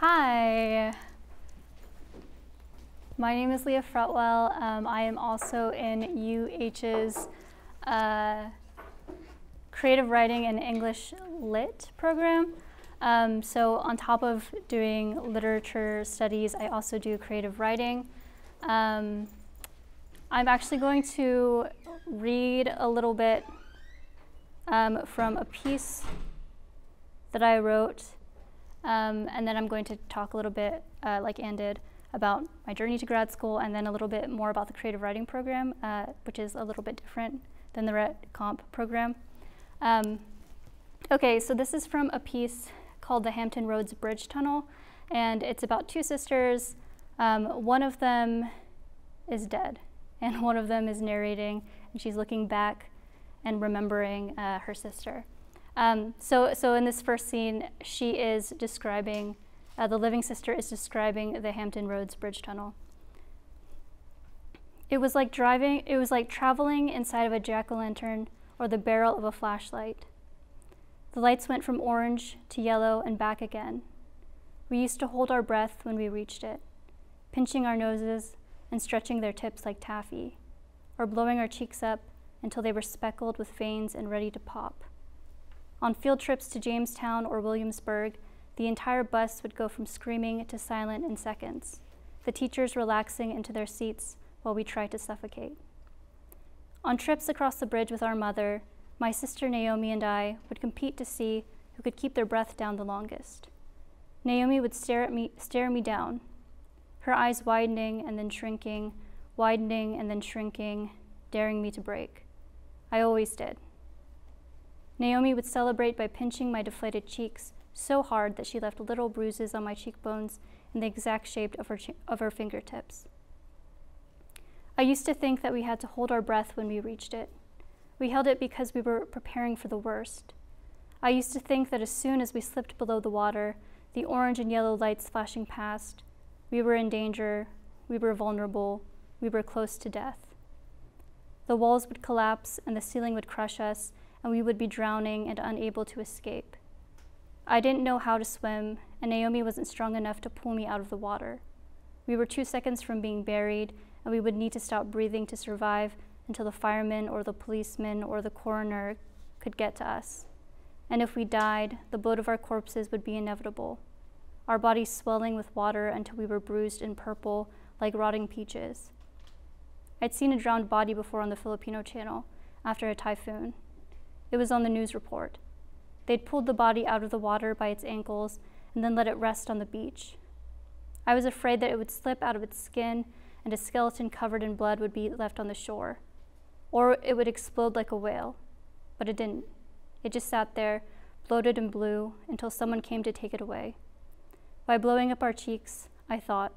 Hi. My name is Leah Fretwell. Um, I am also in UH's uh, Creative Writing and English Lit program. Um, so on top of doing literature studies, I also do creative writing. Um, I'm actually going to read a little bit um, from a piece that I wrote, um, and then I'm going to talk a little bit, uh, like Ann did, about my journey to grad school, and then a little bit more about the creative writing program, uh, which is a little bit different than the Rhet Comp program. Um, okay, so this is from a piece called the Hampton Roads Bridge Tunnel, and it's about two sisters. Um, one of them is dead, and one of them is narrating, and she's looking back and remembering uh, her sister. Um, so, so in this first scene, she is describing, uh, the living sister is describing the Hampton Roads Bridge Tunnel. It was like driving, it was like traveling inside of a jack-o'-lantern or the barrel of a flashlight. The lights went from orange to yellow and back again. We used to hold our breath when we reached it, pinching our noses and stretching their tips like taffy, or blowing our cheeks up until they were speckled with veins and ready to pop. On field trips to Jamestown or Williamsburg, the entire bus would go from screaming to silent in seconds, the teachers relaxing into their seats while we tried to suffocate. On trips across the bridge with our mother, my sister Naomi and I would compete to see who could keep their breath down the longest. Naomi would stare at me, stare me down, her eyes widening and then shrinking, widening and then shrinking, daring me to break. I always did. Naomi would celebrate by pinching my deflated cheeks so hard that she left little bruises on my cheekbones in the exact shape of her, of her fingertips. I used to think that we had to hold our breath when we reached it, we held it because we were preparing for the worst. I used to think that as soon as we slipped below the water, the orange and yellow lights flashing past, we were in danger, we were vulnerable, we were close to death. The walls would collapse and the ceiling would crush us, and we would be drowning and unable to escape. I didn't know how to swim, and Naomi wasn't strong enough to pull me out of the water. We were two seconds from being buried, and we would need to stop breathing to survive until the firemen or the policeman or the coroner could get to us. And if we died, the bloat of our corpses would be inevitable, our bodies swelling with water until we were bruised and purple like rotting peaches. I'd seen a drowned body before on the Filipino channel after a typhoon. It was on the news report. They'd pulled the body out of the water by its ankles and then let it rest on the beach. I was afraid that it would slip out of its skin and a skeleton covered in blood would be left on the shore or it would explode like a whale. But it didn't. It just sat there, bloated and blue, until someone came to take it away. By blowing up our cheeks, I thought,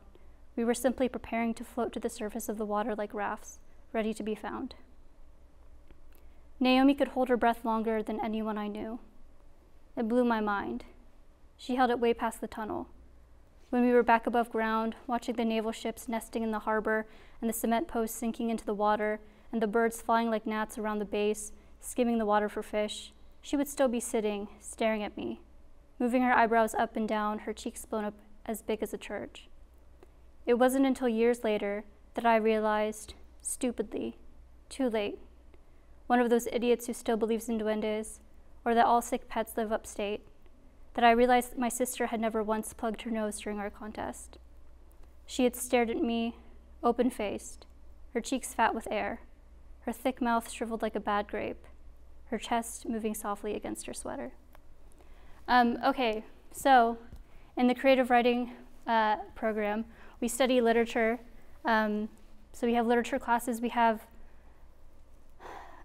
we were simply preparing to float to the surface of the water like rafts, ready to be found. Naomi could hold her breath longer than anyone I knew. It blew my mind. She held it way past the tunnel. When we were back above ground, watching the naval ships nesting in the harbor and the cement posts sinking into the water, and the birds flying like gnats around the base, skimming the water for fish, she would still be sitting, staring at me, moving her eyebrows up and down, her cheeks blown up as big as a church. It wasn't until years later that I realized, stupidly, too late, one of those idiots who still believes in duendes, or that all sick pets live upstate, that I realized my sister had never once plugged her nose during our contest. She had stared at me, open faced, her cheeks fat with air her thick mouth shriveled like a bad grape, her chest moving softly against her sweater. Um, okay, so in the creative writing uh, program, we study literature. Um, so we have literature classes. We have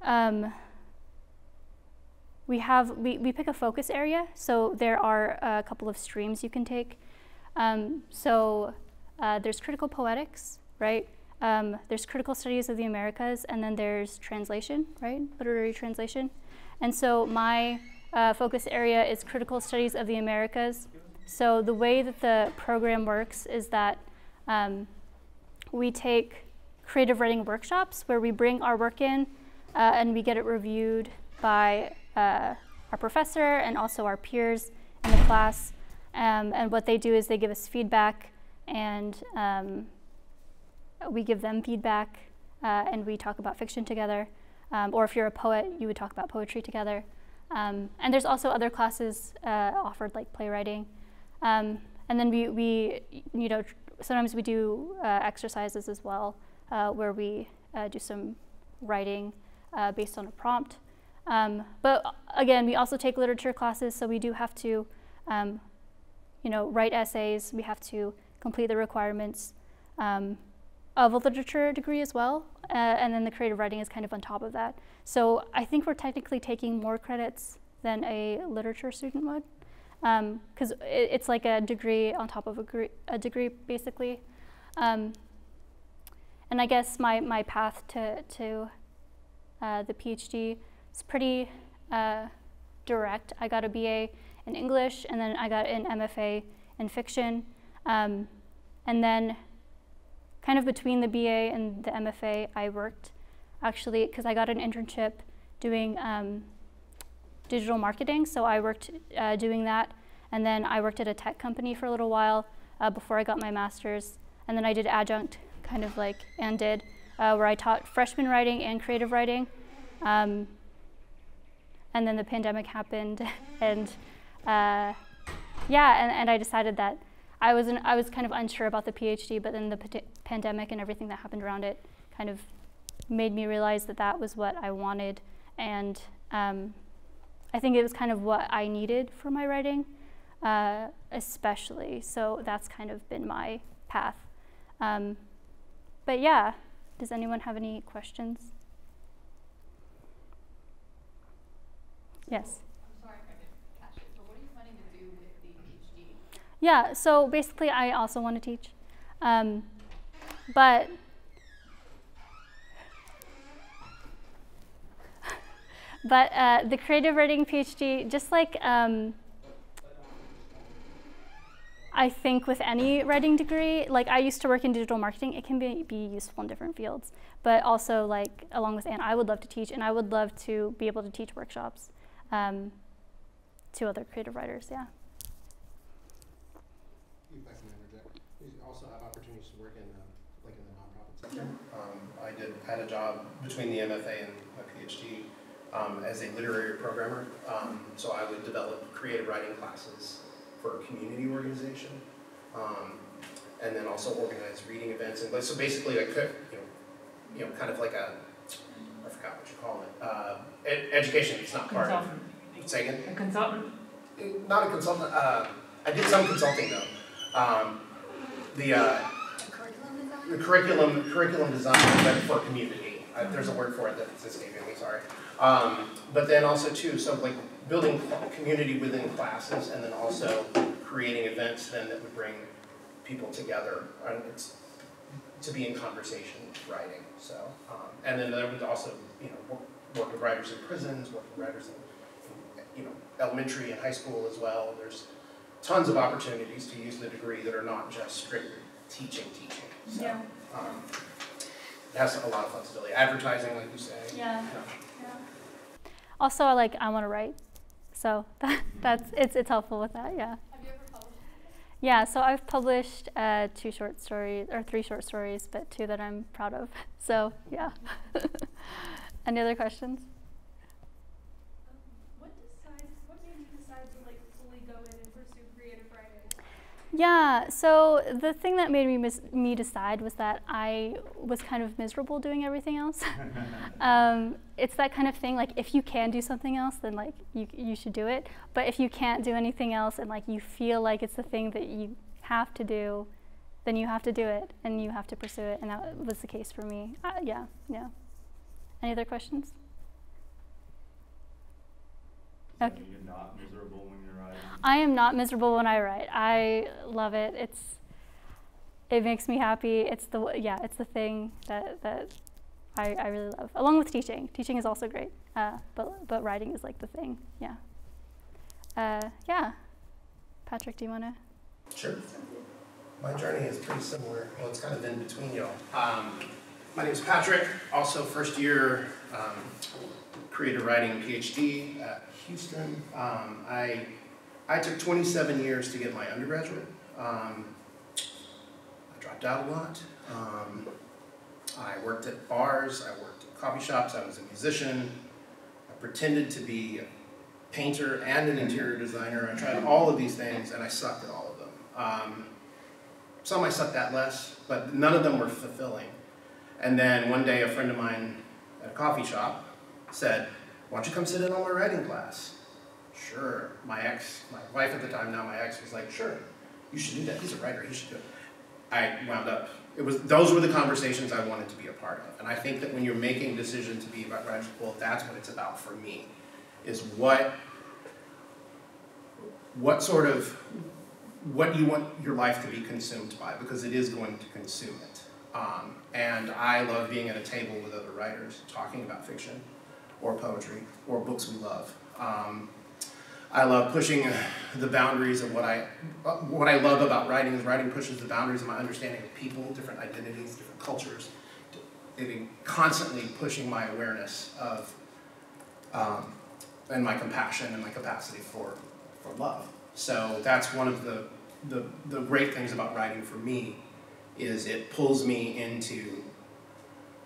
um, we have we, we pick a focus area. So there are a couple of streams you can take. Um, so uh, there's critical poetics, right? Um, there's critical studies of the Americas, and then there's translation, right? Literary translation. And so my uh, focus area is critical studies of the Americas. So the way that the program works is that um, we take creative writing workshops where we bring our work in uh, and we get it reviewed by uh, our professor and also our peers in the class. Um, and what they do is they give us feedback, and um, we give them feedback, uh, and we talk about fiction together. Um, or if you're a poet, you would talk about poetry together. Um, and there's also other classes uh, offered, like playwriting. Um, and then we, we, you know, sometimes we do uh, exercises as well, uh, where we do some writing uh, based on a prompt. Um, but again, we also take literature classes, so we do have to, um, you know, write essays. We have to complete the requirements um, of a literature degree as well, uh, and then the creative writing is kind of on top of that. So I think we're technically taking more credits than a literature student would, because um, it, it's like a degree on top of a, a degree, basically. Um, and I guess my, my path to, to uh, the PhD is pretty uh, direct. I got a BA in English, and then I got an MFA in fiction. Um, and then kind of between the BA and the MFA, I worked actually because I got an internship doing um, digital marketing. So I worked uh, doing that, and then I worked at a tech company for a little while uh, before I got my master's, and then I did adjunct, kind of like and did, uh, where I taught freshman writing and creative writing. Um, and then the pandemic happened, and uh, yeah, and, and I decided that I was I was kind of unsure about the PhD, but then the pandemic and everything that happened around it kind of made me realize that that was what I wanted, and um, I think it was kind of what I needed for my writing, uh, especially. So that's kind of been my path. Um, but yeah, does anyone have any questions? Yes. Yeah, so basically, I also want to teach. Um, but but uh, the creative writing PhD, just like um, I think with any writing degree, like I used to work in digital marketing, it can be, be useful in different fields. But also, like along with Ann, I would love to teach, and I would love to be able to teach workshops um, to other creative writers. Yeah. If I can interject, you also have opportunities to work in um, like in the nonprofit sector. Um, I did had a job between the MFA and my PhD um, as a literary programmer. Um, so I would develop creative writing classes for a community organization, um, and then also organize reading events. And so basically, I could, you know, you know, kind of like a I forgot what you call it. Uh, ed education is not part consultant. of. Say again. A consultant. Not a consultant. Uh, I did some consulting though. Um, the uh, the curriculum curriculum design for community. Uh, there's a word for it that's escaping me. Sorry. Um, but then also too, so like building community within classes, and then also creating events then that would bring people together, and it's to be in conversation writing. So, um, and then there would also you know work, work with writers in prisons, work with writers in, in you know elementary and high school as well. There's tons of opportunities to use the degree that are not just strictly teaching, teaching. So, yeah. Um, has a lot of flexibility. Advertising, like you say. Yeah. yeah. Also, I like I want to write, so that, that's it's it's helpful with that. Yeah. Have you ever published? Yeah. So I've published uh, two short stories or three short stories, but two that I'm proud of. So yeah. Any other questions? Yeah, so the thing that made me mis- me decide was that I was kind of miserable doing everything else. um, it's that kind of thing. Like if you can do something else, then like you you should do it. But if you can't do anything else, and like you feel like it's the thing that you have to do, then you have to do it and you have to pursue it. And that was the case for me. Uh, yeah, yeah. Any other questions? Okay. you're not miserable when you're writing? I am not miserable when I write. I love it. It's it makes me happy. It's the yeah, it's the thing that that I, I really love. Along with teaching. Teaching is also great. Uh, but but writing is like the thing. Yeah. Uh, yeah. Patrick, do you wanna? Sure. My journey is pretty similar. Well, it's kind of in between y'all. Um, my name is Patrick, also first year um, creative writing PhD at Houston. Um, I I took 27 years to get my undergraduate. Um, I dropped out a lot. Um, I worked at bars, I worked at coffee shops, I was a musician. I pretended to be a painter and an interior designer. I tried all of these things and I sucked at all of them. Um, some I sucked at less, but none of them were fulfilling. And then one day a friend of mine at a coffee shop said, why don't you come sit in on my writing class? Sure. My ex, my wife at the time, now my ex, was like, sure, you should do that. He's a writer, you should do it. I wound up, it was, those were the conversations I wanted to be a part of. And I think that when you're making a decision to be about graduate school, that's what it's about for me, is what, what sort of, what you want your life to be consumed by, because it is going to consume it. Um, and I love being at a table with other writers, talking about fiction, or poetry, or books we love. Um, I love pushing the boundaries of what I, what I love about writing is writing pushes the boundaries of my understanding of people, different identities, different cultures, it constantly pushing my awareness of, um, and my compassion and my capacity for, for love. So that's one of the, the, the great things about writing for me is it pulls me into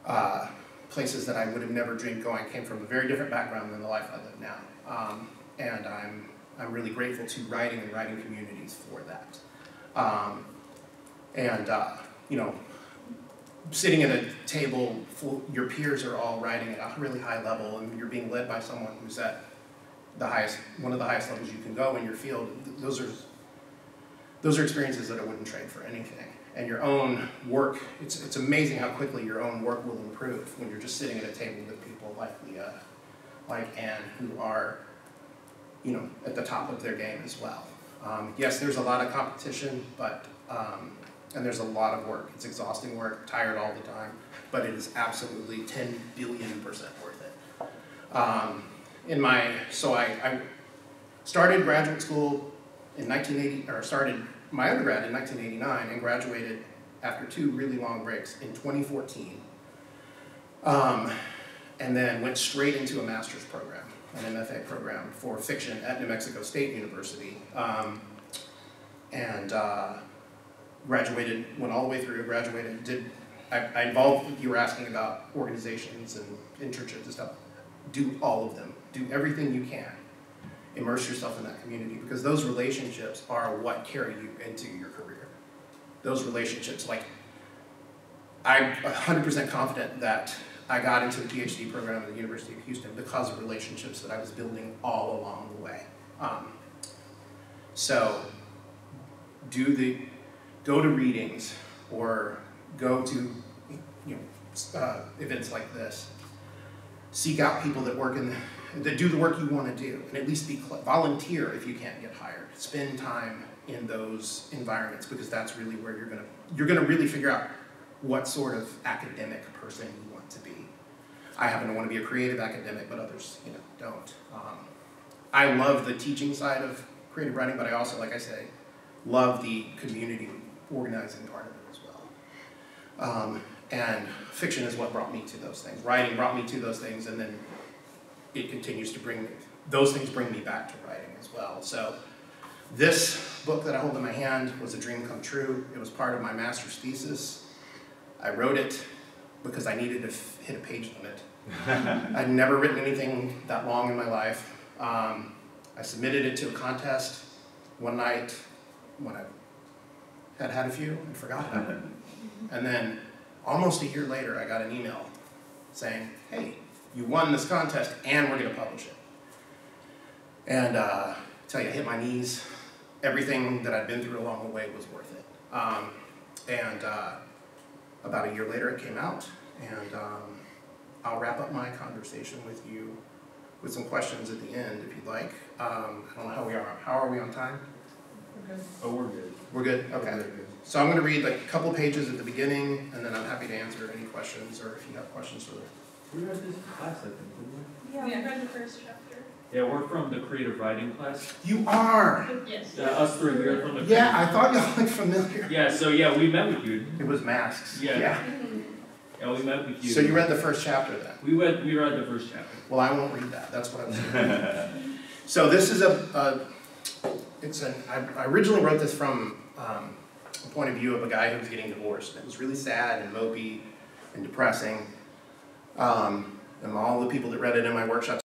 uh, places that I would have never dreamed going. I came from a very different background than the life I live now. Um, and I'm, I'm really grateful to writing and writing communities for that. Um, and, uh, you know, sitting at a table, full, your peers are all writing at a really high level, and you're being led by someone who's at the highest, one of the highest levels you can go in your field. Those are, those are experiences that I wouldn't trade for anything. And your own work, it's, it's amazing how quickly your own work will improve when you're just sitting at a table with people like Leah, like Ann, who are you know, at the top of their game as well. Um, yes, there's a lot of competition, but um, and there's a lot of work. It's exhausting work, tired all the time, but it is absolutely 10 billion percent worth it. Um, in my so I, I started graduate school in 1980, or started my undergrad in 1989 and graduated after two really long breaks in 2014. Um, and then went straight into a master's program an MFA program for fiction at New Mexico State University. Um, and uh, graduated, went all the way through, graduated, did, I, I involved, you were asking about organizations and internships and stuff. Do all of them. Do everything you can. Immerse yourself in that community because those relationships are what carry you into your career. Those relationships, like, I'm 100% confident that I got into the PhD program at the University of Houston because of relationships that I was building all along the way. Um, so, do the, go to readings or go to, you know, uh, events like this. Seek out people that work in, the, that do the work you want to do, and at least be volunteer if you can't get hired. Spend time in those environments because that's really where you're gonna you're gonna really figure out what sort of academic person you want to be. I happen to want to be a creative academic, but others, you know, don't. Um, I love the teaching side of creative writing, but I also, like I say, love the community organizing part of it as well. Um, and fiction is what brought me to those things. Writing brought me to those things, and then it continues to bring me, those things bring me back to writing as well. So this book that I hold in my hand was a dream come true. It was part of my master's thesis. I wrote it because I needed to hit a page limit. I'd never written anything that long in my life. Um, I submitted it to a contest one night when I had had a few and forgot about it. And then almost a year later, I got an email saying, hey, you won this contest and we're going to publish it. And uh, tell you, I hit my knees. Everything that I'd been through along the way was worth it. Um, and uh, about a year later, it came out, and um, I'll wrap up my conversation with you with some questions at the end, if you'd like. Um, I don't know how we are. How are we on time? Okay. Oh, we're good. We're good? Okay. We're good. So I'm going to read like a couple pages at the beginning, and then I'm happy to answer any questions, or if you have questions for the... We read this class, I think, didn't we? Yeah, we read the first chapter. Yeah, we're from the creative writing class. You are! Yes. Uh, us three, we are from the. Yeah, I thought y'all looked familiar. Yeah, so yeah, we met with you. It was masks. Yeah. yeah. Yeah, we met with you. So you read the first chapter then? We read, we read the first chapter. Well, I won't read that. That's what I was going So this is a, a it's an, I, I originally wrote this from, um, a point of view of a guy who was getting divorced. It was really sad and mopey and depressing. Um, and all the people that read it in my workshop